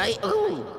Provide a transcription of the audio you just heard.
I, ooh.